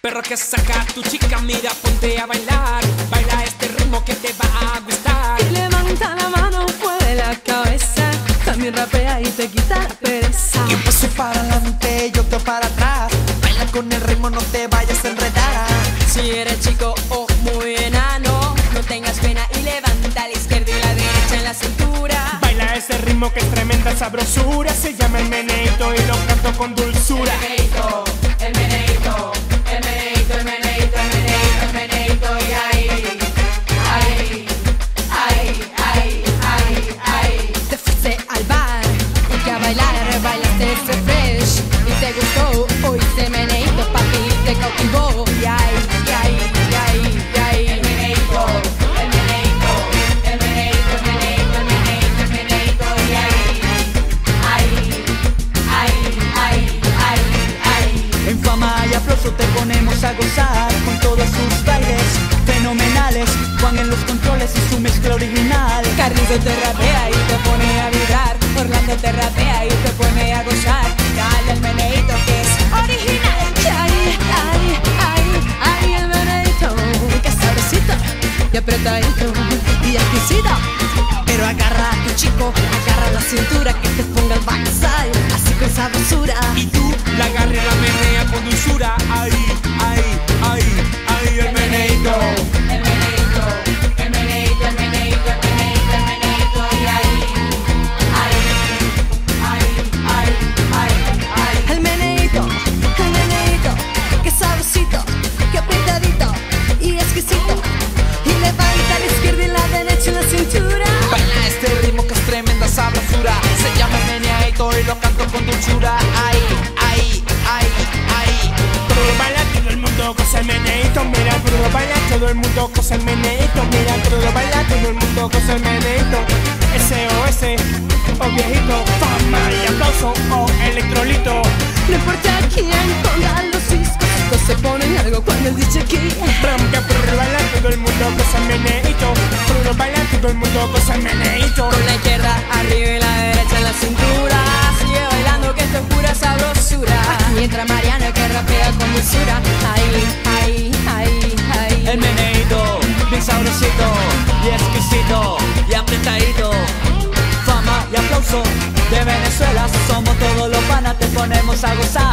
Perro que saca tu chica, mira, ponte a bailar. Baila este ritmo que te va a gustar. Y levanta la mano, mueve la cabeza. También rapea y te quita la pereza. Y un paso para adelante y otro para atrás. Baila con el ritmo, no te vayas a enredar. Si eres chico o muy enano, no tengas pena y levanta la izquierda y la derecha en la cintura. Baila ese ritmo que es tremenda sabrosura. Se llama el meneito y lo canto con dulzura. Juan en los controles y su mezcla original. Carrizo te rapea y te pone a vibrar. Orlando te rapea y te pone a gozar. Dale el meneito que es original. Ay, ay, ay, ay, el meneito. Que sabrosito y y todo el mundo goza el meneito. Mira, todo baila, todo el mundo goza el meneito. SOS, o viejito, fama y aplauso, o electrolito. No importa quién ponga los discos, no se ponen algo cuando el DJ aquí. Que por baila, todo el mundo goza el meneito. Todo baila, todo el mundo goza el meneito. Con la izquierda arriba y la derecha en la cintura. Sigue bailando que esto es pura sabrosura. Aquí entra Mariano que rapea con dulzura. Ahí, vamos a gozar.